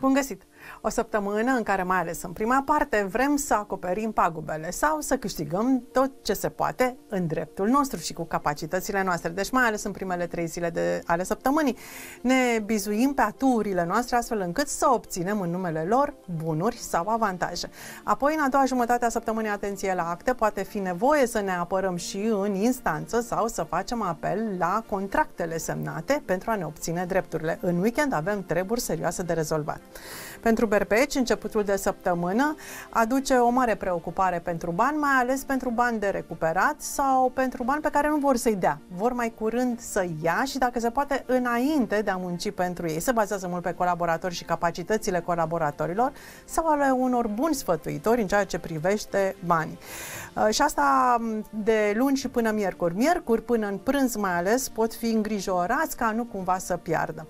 Bun găsit! O săptămână în care, mai ales în prima parte, vrem să acoperim pagubele sau să câștigăm tot ce se poate în dreptul nostru și cu capacitățile noastre. Deci, mai ales în primele trei zile de, ale săptămânii, ne bizuim pe aturile noastre astfel încât să obținem în numele lor bunuri sau avantaje. Apoi, în a doua jumătate a săptămânii, atenție la acte, poate fi nevoie să ne apărăm și în instanță sau să facem apel la contractele semnate pentru a ne obține drepturile. În weekend avem treburi serioase de rezolvat. Pentru berbeci, începutul de săptămână aduce o mare preocupare pentru bani, mai ales pentru bani de recuperat sau pentru bani pe care nu vor să-i dea. Vor mai curând să ia și dacă se poate înainte de a munci pentru ei. Se bazează mult pe colaboratori și capacitățile colaboratorilor sau ale unor buni sfătuitori în ceea ce privește banii. Uh, și asta mm, de luni și până miercuri. Miercuri până în prânz mai ales pot fi îngrijorați ca nu cumva să piardă.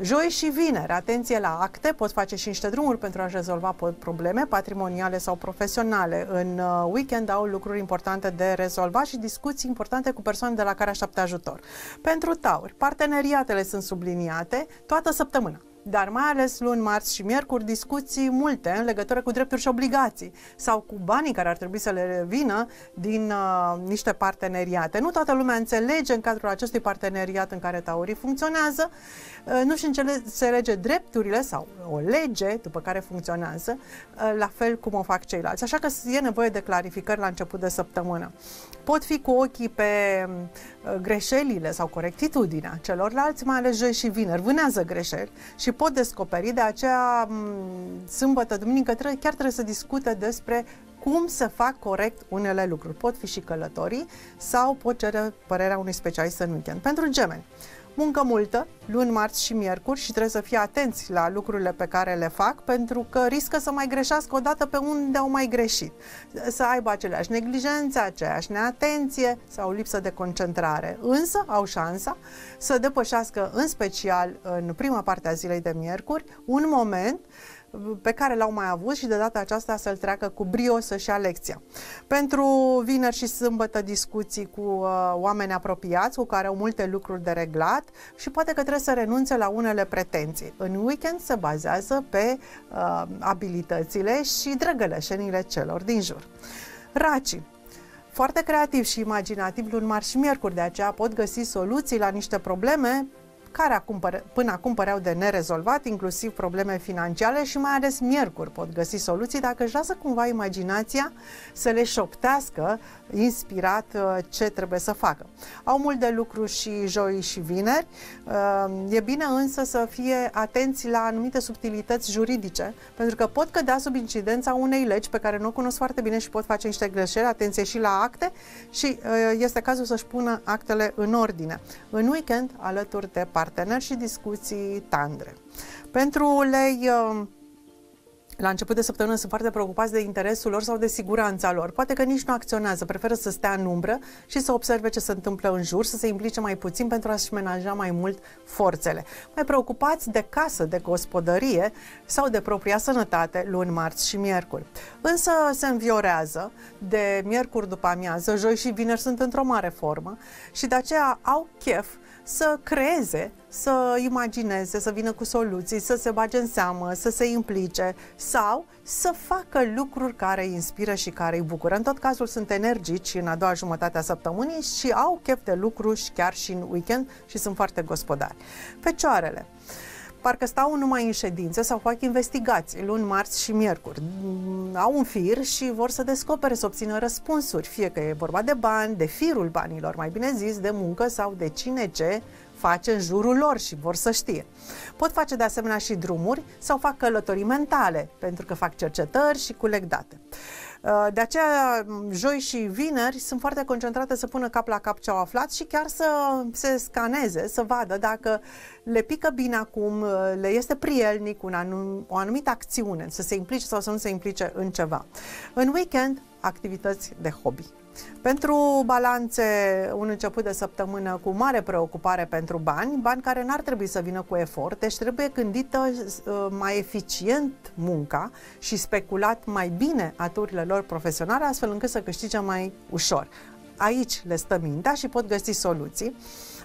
Joi și vineri, atenție la acte, pot face și niște drumuri pentru a rezolva probleme patrimoniale sau profesionale. În uh, weekend au lucruri importante de rezolvat și discuții importante cu persoane de la care așteaptă ajutor. Pentru tauri, parteneriatele sunt subliniate toată săptămâna dar mai ales luni, marți și miercuri, discuții multe în legătură cu drepturi și obligații sau cu banii care ar trebui să le revină din uh, niște parteneriate. Nu toată lumea înțelege în cadrul acestui parteneriat în care Taurii funcționează, uh, nu și înțelege drepturile sau o lege după care funcționează, uh, la fel cum o fac ceilalți. Așa că e nevoie de clarificări la început de săptămână. Pot fi cu ochii pe uh, greșelile sau corectitudinea celorlalți, mai ales joi și vineri. Vânează greșeli și pot descoperi, de aceea sâmbătă, duminică, chiar trebuie să discute despre cum să fac corect unele lucruri. Pot fi și călătorii sau pot cere părerea unui specialist în weekend. Pentru gemeni, muncă multă, luni, marți și miercuri și trebuie să fie atenți la lucrurile pe care le fac pentru că riscă să mai greșească o dată pe unde au mai greșit. Să aibă aceleași neglijențe, aceeași neatenție sau lipsă de concentrare. Însă au șansa să depășească în special în prima parte a zilei de miercuri un moment pe care l-au mai avut și de data aceasta să-l treacă cu brio să-și ia lecția. Pentru vineri și sâmbătă discuții cu uh, oameni apropiați, cu care au multe lucruri de reglat și poate că trebuie să renunțe la unele pretenții. În weekend se bazează pe uh, abilitățile și drăgălășenile celor din jur. Racii foarte creativ și imaginativ luni, marți și miercuri, de aceea pot găsi soluții la niște probleme care acum, până acum păreau de nerezolvat, inclusiv probleme financiare și mai ales miercuri pot găsi soluții dacă își lasă cumva imaginația să le șoptească inspirat uh, ce trebuie să facă. Au mult de lucru și joi și vineri. Uh, e bine însă să fie atenți la anumite subtilități juridice, pentru că pot cădea sub incidența unei legi pe care nu o cunosc foarte bine și pot face niște greșeli, atenție și la acte și uh, este cazul să-și pună actele în ordine. În weekend, alături de parteneri și discuții tandre. Pentru lei la început de săptămână sunt foarte preocupați de interesul lor sau de siguranța lor. Poate că nici nu acționează, preferă să stea în umbră și să observe ce se întâmplă în jur, să se implice mai puțin pentru a-și menaja mai mult forțele. Mai preocupați de casă, de gospodărie sau de propria sănătate luni, marți și miercuri. Însă se înviorează de miercuri după amiază, joi și vineri sunt într-o mare formă și de aceea au chef să creeze, să imagineze, să vină cu soluții, să se bage în seamă, să se implice sau să facă lucruri care îi inspiră și care îi bucură. În tot cazul sunt energici în a doua jumătate a săptămânii și au chef de lucru și chiar și în weekend și sunt foarte gospodari. Fecioarele parcă stau numai în ședințe sau fac investigații luni, marți și miercuri. Au un fir și vor să descopere, să obțină răspunsuri, fie că e vorba de bani, de firul banilor, mai bine zis, de muncă sau de cine ce face în jurul lor și vor să știe. Pot face de asemenea și drumuri sau fac călătorii mentale, pentru că fac cercetări și culeg date. Uh, de aceea, joi și vineri sunt foarte concentrate să pună cap la cap ce au aflat și chiar să se scaneze, să vadă dacă le pică bine acum, uh, le este prielnic un anum, o anumită acțiune, să se implice sau să nu se implice în ceva. În weekend, activități de hobby. Pentru balanțe, un început de săptămână cu mare preocupare pentru bani, bani care n-ar trebui să vină cu efort, deci trebuie gândită uh, mai eficient munca și speculat mai bine aturile lor profesionale, astfel încât să câștige mai ușor. Aici le stă mintea și pot găsi soluții.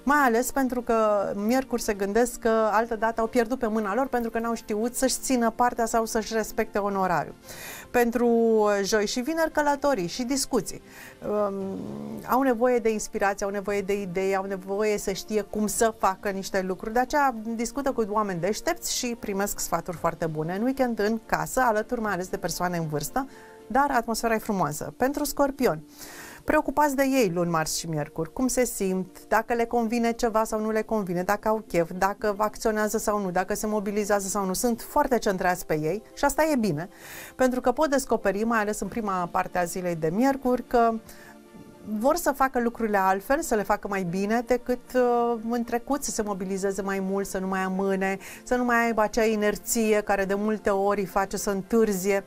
Mai ales pentru că miercuri se gândesc că altă dată au pierdut pe mâna lor pentru că n-au știut să-și țină partea sau să-și respecte onorariul. Pentru joi și vineri călătorii și discuții. Um, au nevoie de inspirație, au nevoie de idei, au nevoie să știe cum să facă niște lucruri. De aceea discută cu oameni deștepți și primesc sfaturi foarte bune. În weekend în casă, alături mai ales de persoane în vârstă, dar atmosfera e frumoasă. Pentru scorpioni, preocupați de ei luni, marți și miercuri, cum se simt, dacă le convine ceva sau nu le convine, dacă au chef, dacă acționează sau nu, dacă se mobilizează sau nu. Sunt foarte centrați pe ei și asta e bine, pentru că pot descoperi, mai ales în prima parte a zilei de miercuri, că vor să facă lucrurile altfel, să le facă mai bine decât uh, în trecut, să se mobilizeze mai mult, să nu mai amâne, să nu mai aibă acea inerție care de multe ori îi face să întârzie.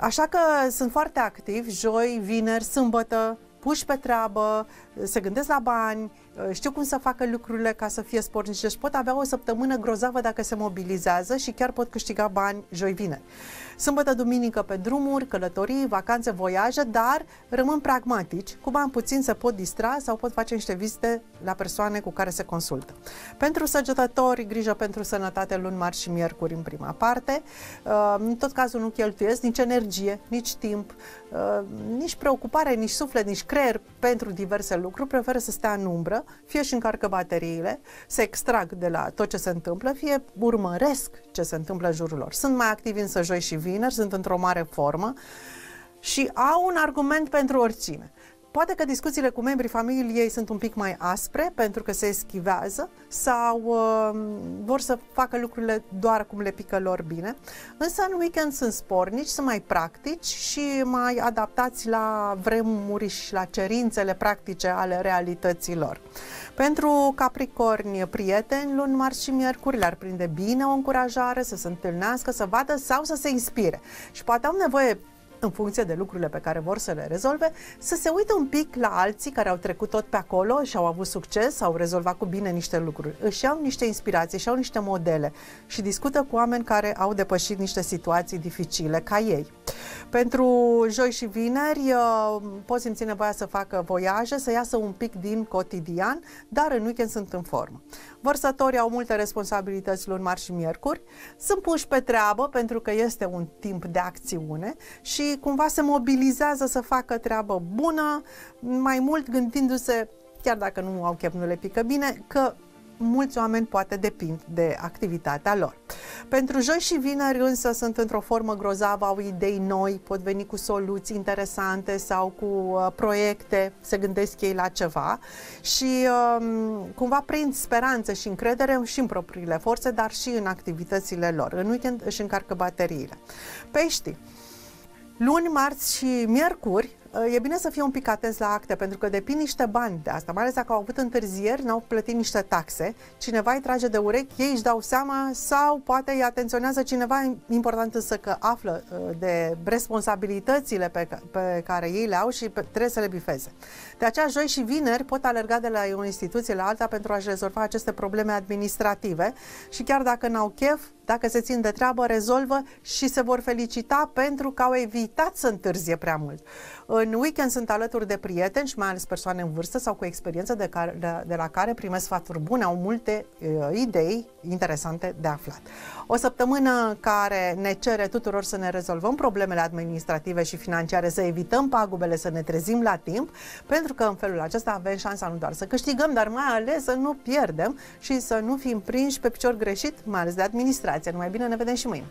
Așa că sunt foarte activ, joi, vineri, sâmbătă, puși pe treabă, se gândesc la bani, știu cum să facă lucrurile ca să fie sportnici. Deci pot avea o săptămână grozavă dacă se mobilizează și chiar pot câștiga bani joi vineri. Sâmbătă, duminică pe drumuri, călătorii, vacanțe, voiaje, dar rămân pragmatici, cu bani puțin se pot distra sau pot face niște vizite la persoane cu care se consultă. Pentru săgetători, grijă pentru sănătate luni, marți și miercuri în prima parte. Uh, în tot cazul nu cheltuiesc nici energie, nici timp, uh, nici preocupare, nici suflet, nici creier pentru diverse lucruri. Preferă să stea în umbră, fie și încarcă bateriile, se extrag de la tot ce se întâmplă, fie urmăresc ce se întâmplă în jurul lor. Sunt mai activi însă joi și vineri, sunt într-o mare formă și au un argument pentru oricine. Poate că discuțiile cu membrii familiei sunt un pic mai aspre pentru că se eschivează sau uh, vor să facă lucrurile doar cum le pică lor bine, însă în weekend sunt spornici, sunt mai practici și mai adaptați la vremuri și la cerințele practice ale realităților. Pentru capricorni, prieteni, luni, marți și miercuri le-ar prinde bine o încurajare să se întâlnească, să vadă sau să se inspire. Și poate au nevoie în funcție de lucrurile pe care vor să le rezolve, să se uită un pic la alții care au trecut tot pe acolo și au avut succes, au rezolvat cu bine niște lucruri. Își iau niște inspirații, și au niște modele și discută cu oameni care au depășit niște situații dificile ca ei. Pentru joi și vineri uh, pot simți nevoia să facă voiaje, să iasă un pic din cotidian, dar în weekend sunt în formă. Vărsătorii au multe responsabilități luni, marți și miercuri, sunt puși pe treabă pentru că este un timp de acțiune și cumva se mobilizează să facă treabă bună, mai mult gândindu-se chiar dacă nu au chef, nu le pică bine, că mulți oameni poate depind de activitatea lor. Pentru joi și vineri însă sunt într-o formă grozavă, au idei noi, pot veni cu soluții interesante sau cu uh, proiecte, se gândesc ei la ceva și um, cumva prind speranță și încredere și în propriile forțe, dar și în activitățile lor. În weekend își încarcă bateriile. Peștii. Luni, marți și miercuri e bine să fie un pic atenți la acte, pentru că depind niște bani de asta, mai ales dacă au avut întârzieri, n-au plătit niște taxe, cineva îi trage de urechi, ei își dau seama sau poate îi atenționează cineva, important însă că află uh, de responsabilitățile pe, pe care ei le au și pe, trebuie să le bifeze. De aceea, joi și vineri pot alerga de la o instituție la alta pentru a-și rezolva aceste probleme administrative și chiar dacă n-au chef, dacă se țin de treabă, rezolvă și se vor felicita pentru că au evitat să întârzie prea mult. În weekend sunt alături de prieteni și mai ales persoane în vârstă sau cu experiență de, care, de, de la care primesc sfaturi bune, au multe uh, idei interesante de aflat. O săptămână care ne cere tuturor să ne rezolvăm problemele administrative și financiare, să evităm pagubele, să ne trezim la timp, pentru că în felul acesta avem șansa nu doar să câștigăm, dar mai ales să nu pierdem și să nu fim prinși pe picior greșit, mai ales de administrație. Numai bine, ne vedem și mâine!